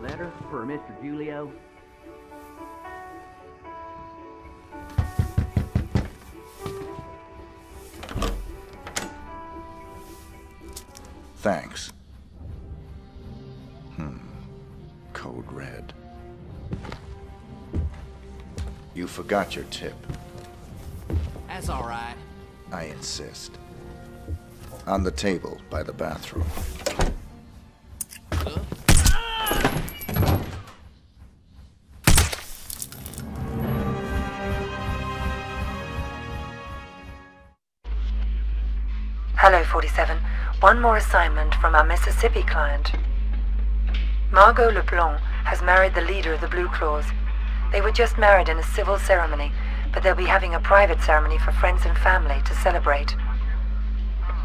Letter for Mr. Julio. Thanks. Hmm. Code red. You forgot your tip. That's all right. I insist. On the table by the bathroom. One more assignment from our Mississippi client. Margeaux LeBlanc has married the leader of the Blue Claws. They were just married in a civil ceremony, but they'll be having a private ceremony for friends and family to celebrate.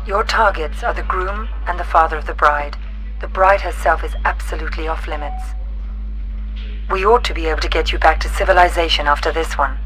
Your targets are the groom and the father of the bride. The bride herself is absolutely off limits. We ought to be able to get you back to civilization after this one.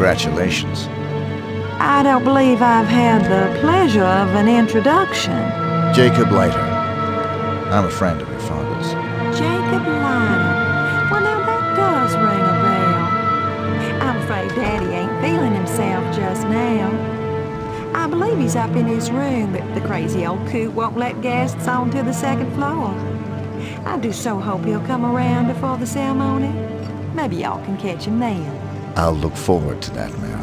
Congratulations. I don't believe I've had the pleasure of an introduction. Jacob Leiter. I'm a friend of your father's. Jacob Leiter. Well, now that does ring a bell. I'm afraid Daddy ain't feeling himself just now. I believe he's up in his room, but the crazy old coot won't let guests onto the second floor. I do so hope he'll come around before the ceremony. Maybe y'all can catch him then. I'll look forward to that, Mary.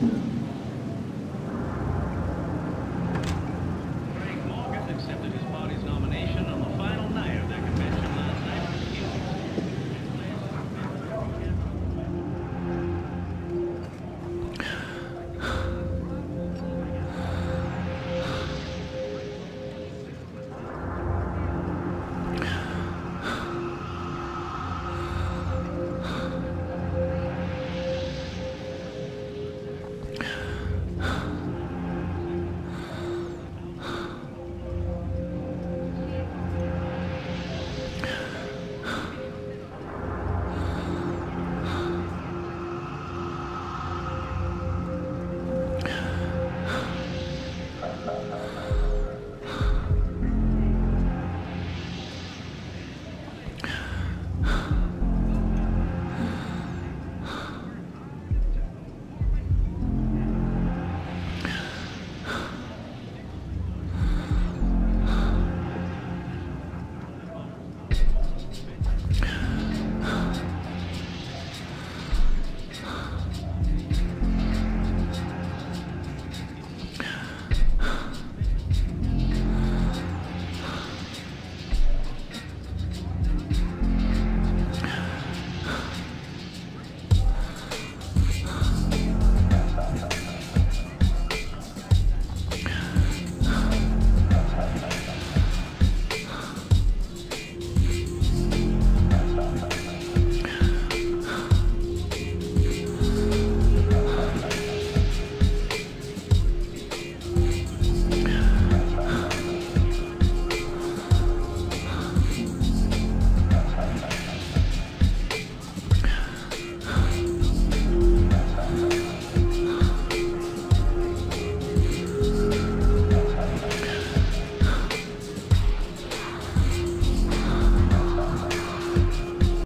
Yeah.